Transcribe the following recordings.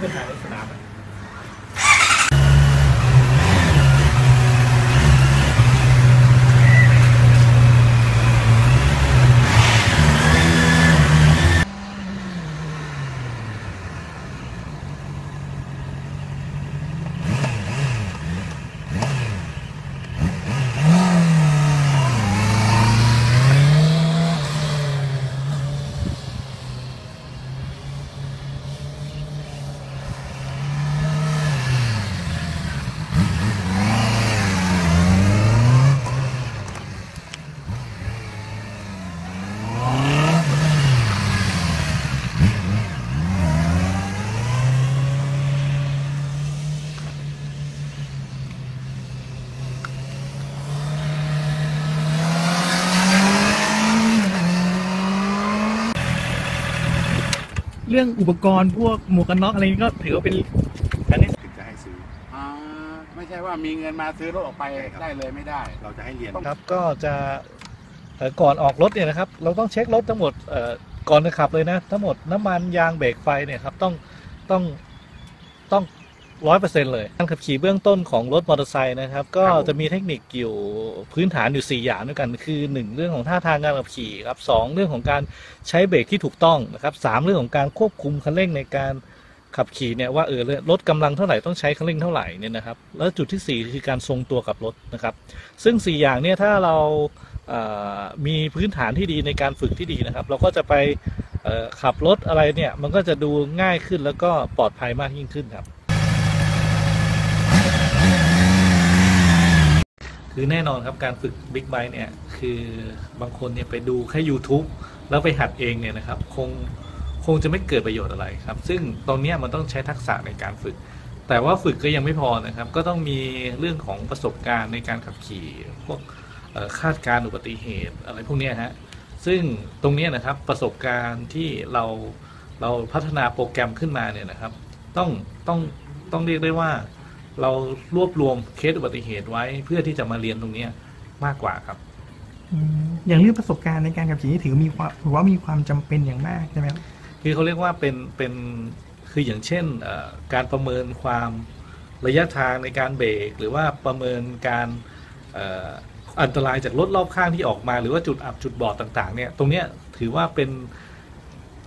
เพื่อถ่ายในสนาม เรื่องอุปกรณ์พวกหมวกกันน็อกอะไรนี้ก็ถือว่าเป็นอันนี้ถึงจะให้ซื้อ อ่าไม่ใช่ว่ามีเงินมาซื้อรถออกไปใช่ครับ ได้เลยไม่ได้ เราจะให้เรียนครับก็จะเอ่อก่อนออกรถเนี่ยนะครับ เราต้องเช็ครถทั้งหมดเอ่อก่อนจะขับเลยนะ ทั้งหมดน้ำมันยางเบรกไฟเนี่ยครับต้องต้องต้อง ร้อยเปอร์เซ็นต์เลยการขับขี่เบื้องต้นของรถมอเตอร์ไซค์นะครับ ก็จะมีเทคนิคอยู่พื้นฐานอยู่ 4 อย่างด้วยกัน คือหนึ่งเรื่องของท่าทางการขับขี่ครับสองเรื่องของการใช้เบรกที่ถูกต้องนะครับสามเรื่องของการควบคุมคันเร่งในการขับขี่เนี่ยว่าเออรถกำลังเท่าไหร่ต้องใช้คันเร่งเท่าไหร่เนี่ยนะครับ แล้วจุดที่สี่คือการทรงตัวกับรถนะครับ ซึ่ง 4 อย่างเนี่ยถ้าเราเอ่อมีพื้นฐานที่ดีในการฝึกที่ดีนะครับ เราก็จะไปเอ่อขับรถอะไรเนี่ยมันก็จะดูง่ายขึ้นแล้วก็ปลอดภัยมากยิ่งขึ้นครับ คือแน่นอนครับการฝึกบิ๊กไบค์เนี่ยคือบางคนเนี่ยไปดูแค่ YouTube แล้วไปหัดเองเนี่ยนะครับคงคงจะไม่เกิดประโยชน์อะไรครับ ซึ่งตรงนี้มันต้องใช้ทักษะในการฝึก แต่ว่าฝึกก็ยังไม่พอนะครับ ก็ต้องมีเรื่องของประสบการณ์ในการขับขี่พวกคาดการณ์อุบัติเหตุอะไรพวกนี้ฮะซึ่งตรงนี้นะครับประสบการณ์ที่เราเราพัฒนาโปรแกรมขึ้นมาเนี่ยนะครับ ต้องต้องต้องเรียกได้ว่า เรารวบรวมเคสอุบัติเหตุไว้ เพื่อที่จะมาเรียนตรงเนี้ยมากกว่าครับอืมอย่างเรื่องประสบการณ์ในการขับขี่นี่ถือมีความถือว่ามีความจำเป็นอย่างมากใช่ไหมครับคือเขาเรียกว่าเป็นเป็นคืออย่างเช่นเอ่อการประเมินความระยะทางในการเบรกหรือว่าประเมินการเอ่ออันตรายจากรถรอบข้างที่ออกมา หรือว่าจุดอับจุดบอดต่างๆเนี่ยตรงเนี้ยถือว่าเป็น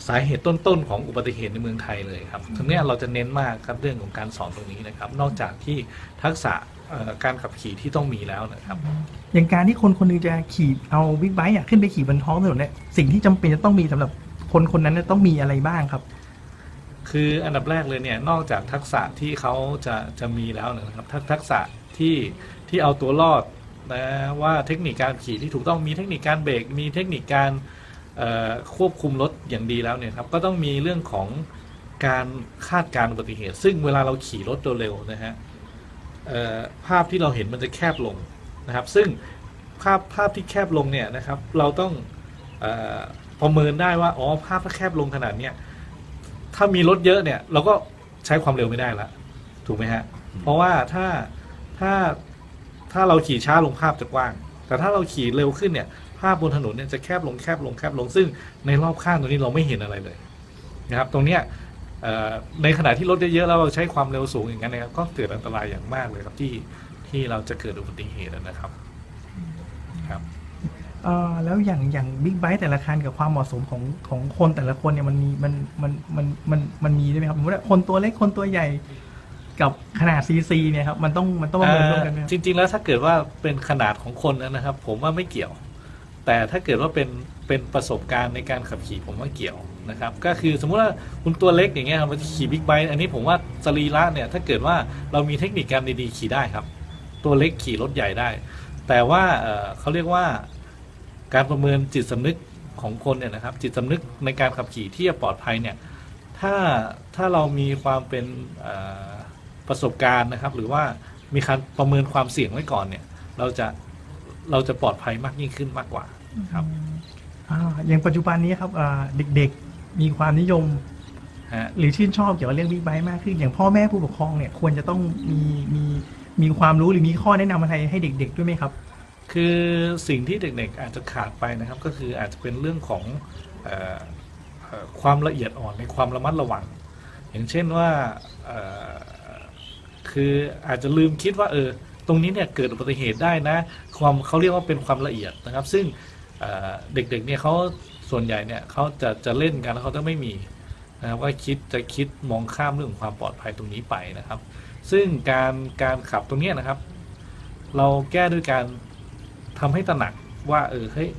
สาเหตุต้นๆของอุบัติเหตุในเมืองไทยเลยครับตรงเนี้ยเราจะเน้นมากครับเรื่องของการสอนตรงนี้นะครับ นอกจากที่ทักษะเอ่อการขับขี่ที่ต้องมีแล้วนะครับ อย่างการที่คนคนหนึงจะขี่เอาบิ๊กไบค์อะขึ้นไปขี่บนท้องถนนเนี่ยสิ่งที่จำเป็นจะต้องมีสำหรับคนคนนั้นเนี่ยต้องมีอะไรบ้างครับ คืออันดับแรกเลยเนี่ยนอกจากทักษะที่เขาจะจะมีแล้วนะครับทักทักษะที่ที่เอาตัวรอดนะว่าเทคนิคการขี่ที่ถูกต้องมีเทคนิคการเบรกมีเทคนิคการเอ่อ ควบคุมรถอย่างดีแล้วเนี่ยครับก็ต้องมีเรื่องของการคาดการอุบัติเหตุ ซึ่งเวลาเราขี่รถเร็วๆนะฮะภาพที่เราเห็นมันจะแคบลงนะครับ ซึ่งภาพภาพที่แคบลงเนี่ยนะครับ เราต้องออประเมินได้ว่าอ๋อภาพถ้าแคบลงขนาดเนี้ยถ้ามีรถเยอะเนี่ย เราก็ใช้ความเร็วไม่ได้ละถูกไหมฮะเพราะว่าถ้าถ้าถ้าเราขี่ช้าลงภาพจะกว้าง แต่ถ้าเราขี่เร็วขึ้นเนี่ยาพบนถนนเนี่ยจะแคบลงแคบลงแคบลงซึ่งในรอบข้างตรงนี้เราไม่เห็นอะไรเลยนะครับ ตรงเนี้ยเอ่อในขณะที่รถเยอะๆแล้วเราใช้ความเร็วสูงอย่างนั้นนะครับก็เกิดอันตรายอย่างมากเลยครับที่ที่เราจะเกิดอุบัติเหตุนะครับครับเอ่อแล้วอย่างอย่างบิ๊กไบค์แต่ละคันกับความเหมาะสมของของคนแต่ละคนเนี่ยมันมีมันมันมันมันมันมีได้ไหมครับสมมติว่าคนตัวเล็กคนตัวใหญ่กับขนาดซีซีเนี่ยครับมันต้องมันต้องประเมินร่วมกันไหมครับจริง ๆ แล้วถ้าเกิดว่าเป็นขนาดของคนนะครับ ผมว่าไม่เกี่ยว แต่ถ้าเกิดว่าเป็นเป็นประสบการณ์ในการขับขี่ผมว่าเกี่ยวนะครับ ก็คือสมมุติว่าคุณตัวเล็กอย่างเงี้ยครับมันขี่บิ๊กไบค์อันนี้ผมว่าสรีระเนี่ยถ้าเกิดว่าเรามีเทคนิคการดีๆขี่ได้ครับ ตัวเล็กขี่รถใหญ่ได้ แต่ว่าเขาเรียกว่าการประเมินจิตสำนึกของคนเนี่ยนะครับ จิตสำนึกในการขับขี่ที่จะปลอดภัยเนี่ยถ้าถ้าเรามีความเป็นประสบการณ์นะครับ หรือว่ามีการประเมินความเสี่ยงไว้ก่อนเนี่ย เราจะ เราจะปลอดภัยมากยิ่งขึ้นมากกว่าครับอ่าอย่างปัจจุบันนี้ครับอ่าเด็กๆมีความนิยมฮะหรือชื่นชอบเกี่ยวกับเรื่องบิ๊กไบค์มากขึ้นอย่างพ่อแม่ผู้ปกครองเนี่ยควรจะต้องมีมีมีความรู้หรือมีข้อแนะนำอะไรให้เด็ก ๆ ด้วยไหมครับ คือสิ่งที่เด็กๆอาจจะขาดไปนะครับ ก็คืออาจจะเป็นเรื่องของเออเอ่อความละเอียดอ่อนในความระมัดระวัง อย่างเช่นว่าเอ่อคืออาจจะลืมคิดว่าเออ ตรงนี้เนี่ยเกิดอุบัติเหตุได้นะ ความเขาเรียกว่าเป็นความละเอียดนะครับ ซึ่งเด็กๆเนี่ยเขาส่วนใหญ่เนี่ยเขาจะจะเล่นกันแล้วเขาจะไม่มีนะครับว่าคิดจะคิดมองข้ามเรื่องความปลอดภัยตรงนี้ไปนะครับ ซึ่งการการขับตรงนี้นะครับ เราแก้ด้วยการทำให้ตระหนักว่าเออเฮ้ย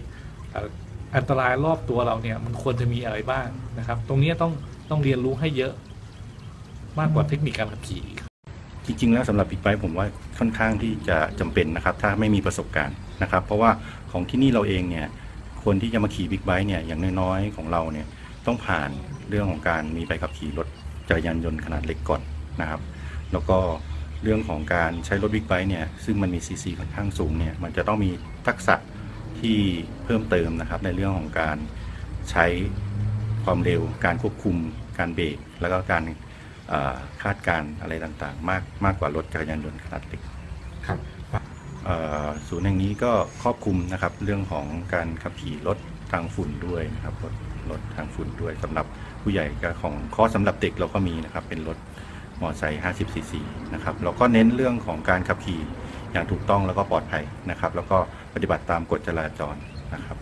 อันตรายรอบตัวเราเนี่ยมันควรจะมีอะไรบ้างนะครับ ตรงนี้ต้องต้องเรียนรู้ให้เยอะมากกว่าเทคนิคการขับขี่ จริง ๆ แล้วสำหรับบิ๊กไบค์ผมว่าค่อนข้างที่จะจำเป็นนะครับ ถ้าไม่มีประสบการณ์นะครับ เพราะว่าของที่นี่เราเองเนี่ยคนที่จะมาขี่บิ๊กไบค์เนี่ยอย่างน้อยๆของเราเนี่ยต้องผ่านเรื่องของการมีใบขับขี่รถจักรยานยนต์ขนาดเล็กก่อนนะครับ แล้วก็เรื่องของการใช้รถบิ๊กไบค์เนี่ยซึ่งมันมีซีซีค่อนข้างสูงเนี่ยมันจะต้องมีทักษะที่เพิ่มเติมนะครับ ในเรื่องของการใช้ความเร็ว การควบคุม การเบรกแล้วก็การ คาดการณ์อะไรต่างๆ มากมากกว่ารถจักรยานยนต์ขนาดเล็กครับเอ่อศูนย์แห่งนี้ก็ครอบคลุมนะครับเรื่องของการขับขี่รถทางฝุ่นด้วยนะครับรถรถทางฝุ่นด้วยสำหรับผู้ใหญ่ก็ของข้อสำหรับเด็กเราก็มีนะครับเป็นรถมอเตอร์ไซค์50ซีซีนะครับเราก็เน้นเรื่องของการขับขี่อย่างถูกต้องแล้วก็ปลอดภัยนะครับ แล้วก็ปฏิบัติตามกฎจราจรนะครับ